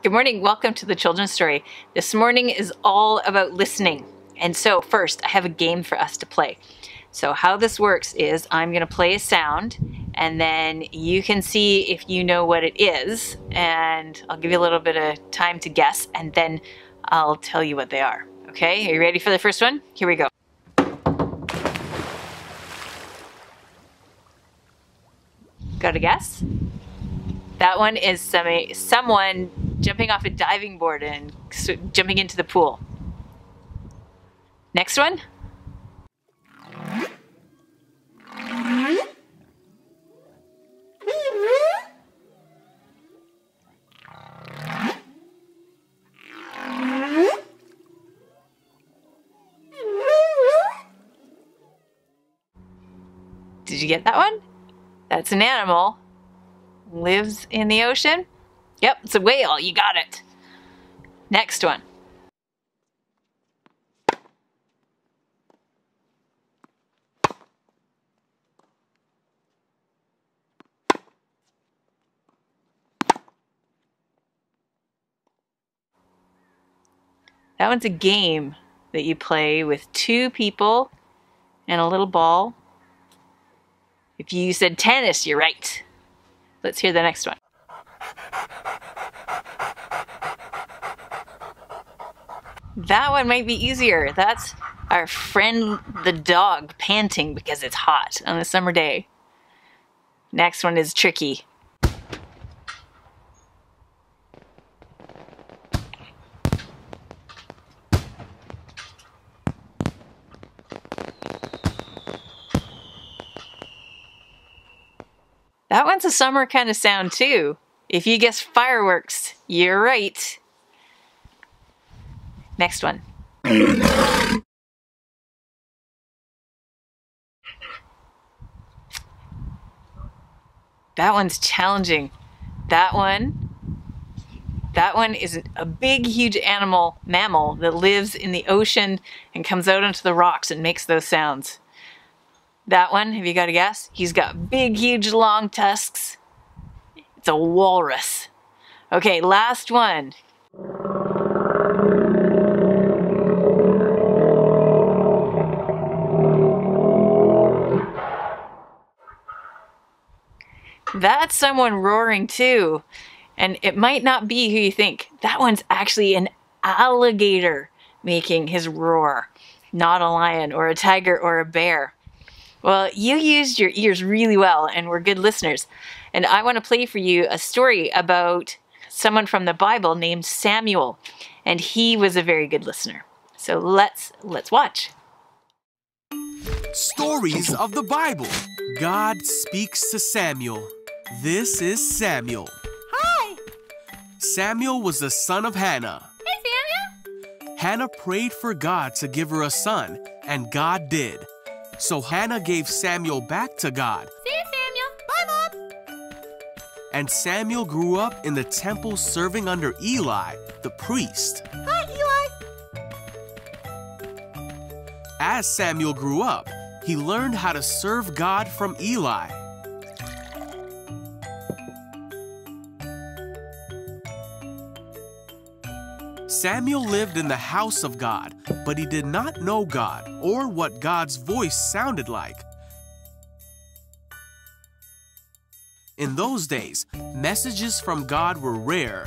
Good morning. Welcome to the Children's Story. This morning is all about listening. And so, first, I have a game for us to play. So, how this works is I'm going to play a sound, and then you can see if you know what it is. And I'll give you a little bit of time to guess, and then I'll tell you what they are. Okay, are you ready for the first one? Here we go. Got a guess? That one is some, someone jumping off a diving board and jumping into the pool. Next one. Did you get that one? That's an animal. Lives in the ocean. Yep, it's a whale. You got it. Next one. That one's a game that you play with two people and a little ball. If you said tennis, you're right. Let's hear the next one. That one might be easier. That's our friend the dog panting because it's hot on a summer day. Next one is tricky. That one's a summer kind of sound too. If you guess fireworks, you're right. Next one. That one's challenging. That one, that one is a big, huge animal, mammal that lives in the ocean and comes out onto the rocks and makes those sounds. That one, have you got a guess? He's got big, huge, long tusks. It's a walrus. Okay, last one. That's someone roaring too. And it might not be who you think. That one's actually an alligator making his roar, not a lion or a tiger or a bear. Well, you used your ears really well and were good listeners. And I want to play for you a story about someone from the Bible named Samuel. And he was a very good listener. So let's let's watch. Stories of the Bible. God speaks to Samuel. This is Samuel. Hi! Samuel was the son of Hannah. Hey, Samuel! Hannah prayed for God to give her a son, and God did. So Hannah gave Samuel back to God. See you, Samuel. Bye, Mom. And Samuel grew up in the temple serving under Eli, the priest. Hi, Eli. As Samuel grew up, he learned how to serve God from Eli. Samuel lived in the house of God, but he did not know God or what God's voice sounded like. In those days, messages from God were rare.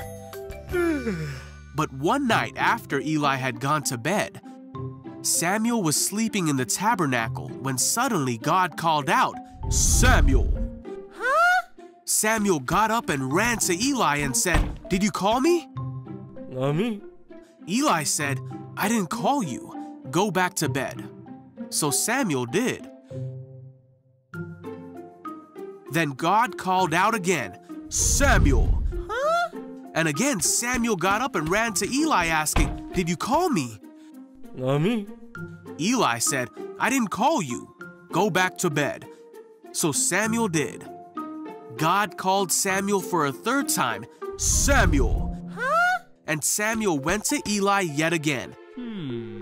But one night after Eli had gone to bed, Samuel was sleeping in the tabernacle when suddenly God called out, Samuel! Huh? Samuel got up and ran to Eli and said, Did you call me? Mommy? Eli said, I didn't call you. Go back to bed. So Samuel did. Then God called out again, Samuel. Huh? And again, Samuel got up and ran to Eli asking, Did you call me? Mommy? Eli said, I didn't call you. Go back to bed. So Samuel did. God called Samuel for a third time, Samuel and Samuel went to Eli yet again. Hmm.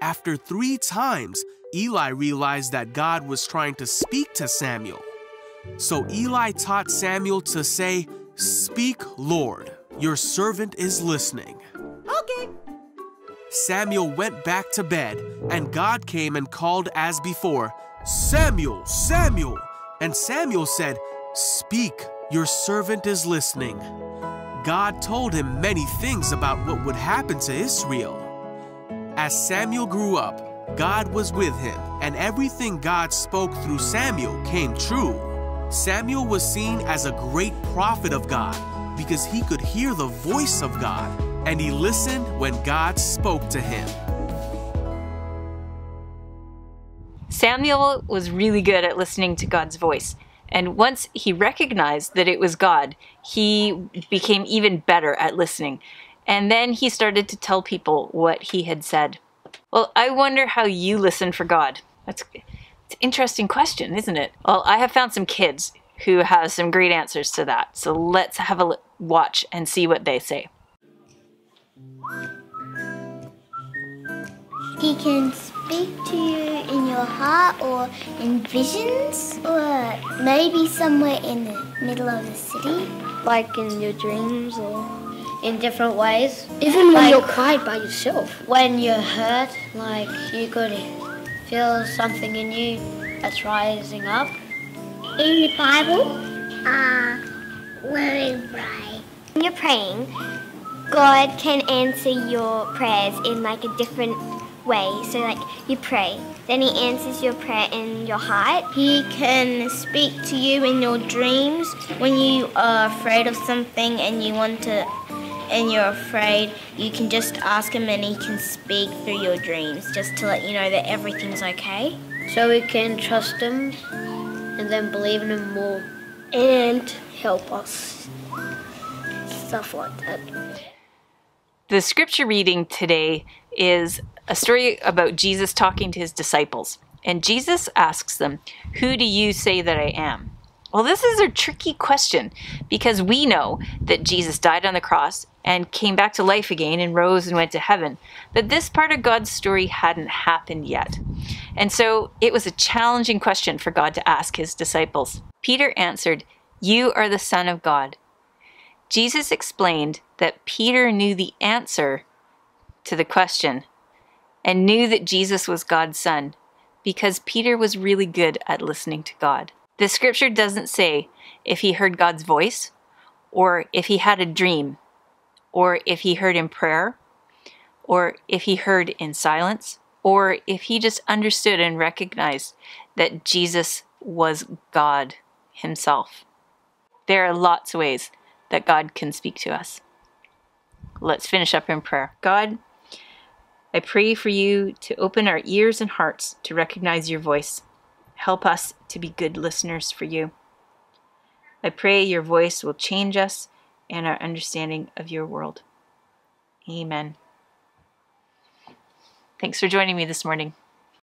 After three times, Eli realized that God was trying to speak to Samuel. So Eli taught Samuel to say, Speak, Lord. your servant is listening. Okay. Samuel went back to bed, and God came and called as before, Samuel, Samuel! And Samuel said, Speak, your servant is listening. God told him many things about what would happen to Israel. As Samuel grew up, God was with him, and everything God spoke through Samuel came true. Samuel was seen as a great prophet of God because he could hear the voice of God and he listened when God spoke to him. Samuel was really good at listening to God's voice. And once he recognized that it was God, he became even better at listening. And then he started to tell people what he had said. Well, I wonder how you listen for God. That's it's an interesting question, isn't it? Well, I have found some kids who have some great answers to that. So let's have a watch and see what they say. He can speak to you in your heart or in visions or maybe somewhere in the middle of the city. like in your dreams or in different ways. Even when Like- you're quiet by yourself. When you're hurt, like you could feel something in you that's rising up. In the Bible, uh, when we pray. When you're praying, God can answer your prayers in like a different way. So like you pray, then he answers your prayer in your heart. He can speak to you in your dreams when you are afraid of something and you want to and you're afraid, you can just ask him and he can speak through your dreams just to let you know that everything's okay. So we can trust him and then believe in him more. And help us. Stuff like that. The scripture reading today is a story about Jesus talking to his disciples. And Jesus asks them, Who do you say that I am? Well, this is a tricky question because we know that Jesus died on the cross and came back to life again and rose and went to heaven. But this part of God's story hadn't happened yet. And so it was a challenging question for God to ask his disciples. Peter answered, You are the Son of God. Jesus explained that Peter knew the answer to the question and knew that Jesus was God's Son because Peter was really good at listening to God. The scripture doesn't say if he heard God's voice or if he had a dream or if he heard in prayer or if he heard in silence or if he just understood and recognized that Jesus was God himself. There are lots of ways that God can speak to us. Let's finish up in prayer. God, I pray for you to open our ears and hearts to recognize your voice. Help us to be good listeners for you. I pray your voice will change us and our understanding of your world. Amen. Thanks for joining me this morning.